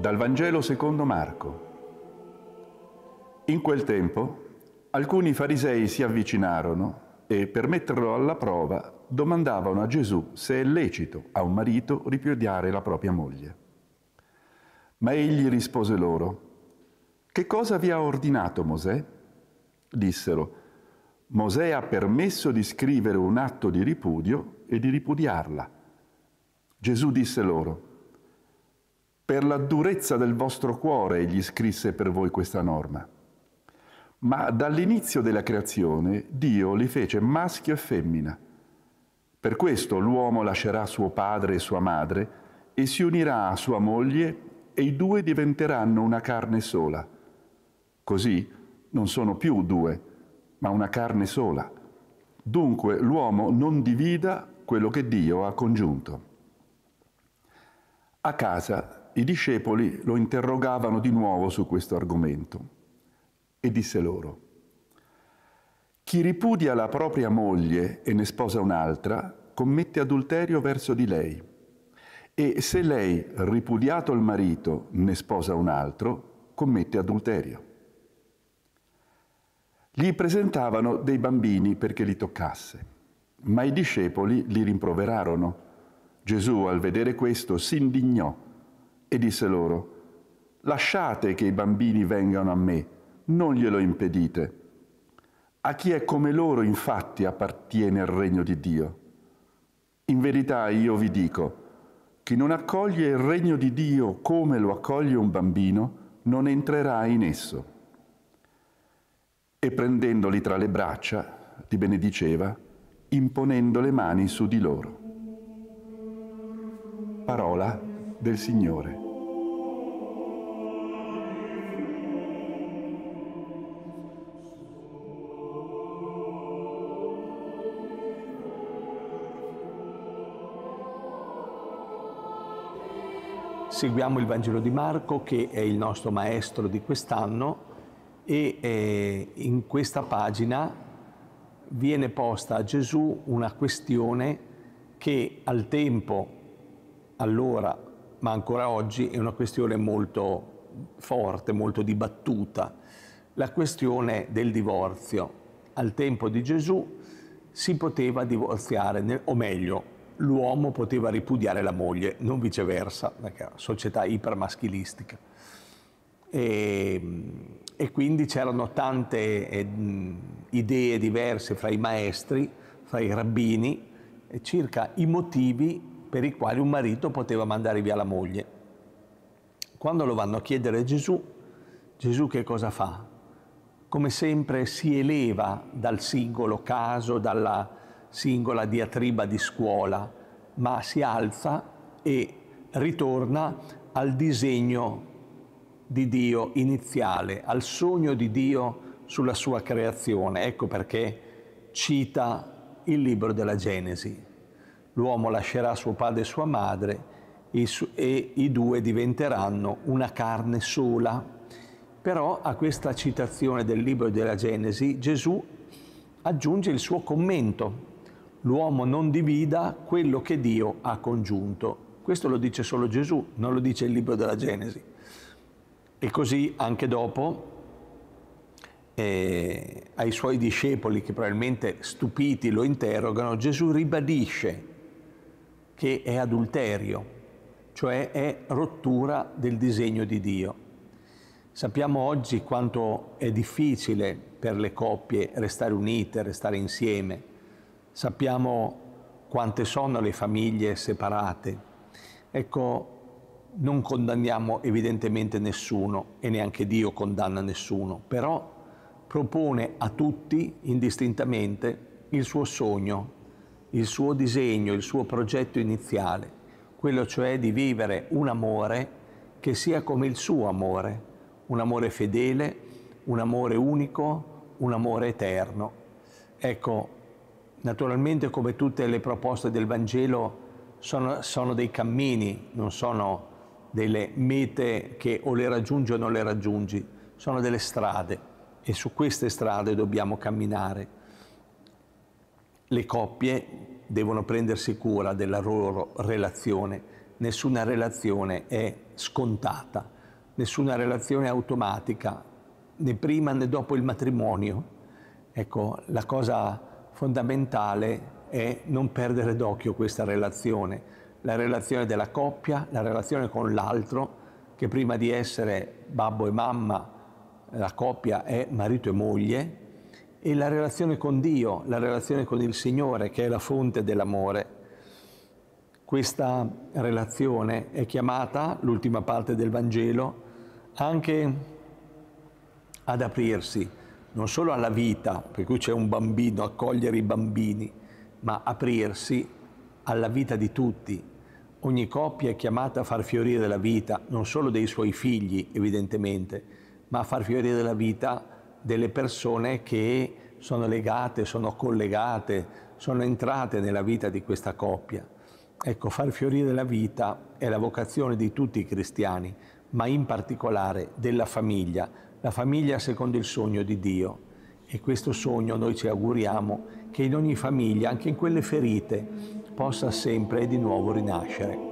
Dal Vangelo secondo Marco. In quel tempo alcuni farisei si avvicinarono e per metterlo alla prova domandavano a Gesù se è lecito a un marito ripudiare la propria moglie. Ma egli rispose loro, che cosa vi ha ordinato Mosè? Dissero, Mosè ha permesso di scrivere un atto di ripudio e di ripudiarla. Gesù disse loro, per la durezza del vostro cuore egli scrisse per voi questa norma. Ma dall'inizio della creazione Dio li fece maschio e femmina. Per questo l'uomo lascerà suo padre e sua madre e si unirà a sua moglie e i due diventeranno una carne sola. Così non sono più due, ma una carne sola. Dunque l'uomo non divida quello che Dio ha congiunto. A casa i discepoli lo interrogavano di nuovo su questo argomento e disse loro, chi ripudia la propria moglie e ne sposa un'altra, commette adulterio verso di lei. E se lei, ripudiato il marito, ne sposa un altro, commette adulterio. Gli presentavano dei bambini perché li toccasse, ma i discepoli li rimproverarono. Gesù, al vedere questo, si indignò e disse loro, lasciate che i bambini vengano a me non glielo impedite. A chi è come loro infatti appartiene il regno di Dio. In verità io vi dico, chi non accoglie il regno di Dio come lo accoglie un bambino, non entrerà in esso. E prendendoli tra le braccia, li benediceva, imponendo le mani su di loro. Parola del Signore. Seguiamo il Vangelo di Marco che è il nostro maestro di quest'anno e eh, in questa pagina viene posta a Gesù una questione che al tempo, allora, ma ancora oggi è una questione molto forte, molto dibattuta, la questione del divorzio. Al tempo di Gesù si poteva divorziare, o meglio, l'uomo poteva ripudiare la moglie, non viceversa, perché era una società ipermaschilistica. E, e quindi c'erano tante eh, idee diverse fra i maestri, fra i rabbini, circa i motivi per i quali un marito poteva mandare via la moglie. Quando lo vanno a chiedere a Gesù, Gesù che cosa fa? Come sempre si eleva dal singolo caso, dalla singola diatriba di scuola, ma si alza e ritorna al disegno di Dio iniziale, al sogno di Dio sulla sua creazione. Ecco perché cita il libro della Genesi. L'uomo lascerà suo padre e sua madre e i due diventeranno una carne sola. Però a questa citazione del libro della Genesi Gesù aggiunge il suo commento l'uomo non divida quello che Dio ha congiunto. Questo lo dice solo Gesù, non lo dice il libro della Genesi. E così anche dopo eh, ai suoi discepoli che probabilmente stupiti lo interrogano, Gesù ribadisce che è adulterio, cioè è rottura del disegno di Dio. Sappiamo oggi quanto è difficile per le coppie restare unite, restare insieme Sappiamo quante sono le famiglie separate. Ecco, non condanniamo evidentemente nessuno e neanche Dio condanna nessuno, però propone a tutti indistintamente il suo sogno, il suo disegno, il suo progetto iniziale, quello cioè di vivere un amore che sia come il suo amore, un amore fedele, un amore unico, un amore eterno. Ecco, Naturalmente come tutte le proposte del Vangelo sono, sono dei cammini, non sono delle mete che o le raggiungi o non le raggiungi, sono delle strade e su queste strade dobbiamo camminare. Le coppie devono prendersi cura della loro relazione, nessuna relazione è scontata, nessuna relazione è automatica, né prima né dopo il matrimonio. Ecco, la cosa fondamentale è non perdere d'occhio questa relazione, la relazione della coppia, la relazione con l'altro, che prima di essere babbo e mamma, la coppia è marito e moglie, e la relazione con Dio, la relazione con il Signore, che è la fonte dell'amore. Questa relazione è chiamata, l'ultima parte del Vangelo, anche ad aprirsi, non solo alla vita, per cui c'è un bambino, accogliere i bambini, ma aprirsi alla vita di tutti. Ogni coppia è chiamata a far fiorire la vita, non solo dei suoi figli, evidentemente, ma a far fiorire la vita delle persone che sono legate, sono collegate, sono entrate nella vita di questa coppia. Ecco, far fiorire la vita è la vocazione di tutti i cristiani, ma in particolare della famiglia, la famiglia secondo il sogno di Dio. E questo sogno noi ci auguriamo che in ogni famiglia, anche in quelle ferite, possa sempre di nuovo rinascere.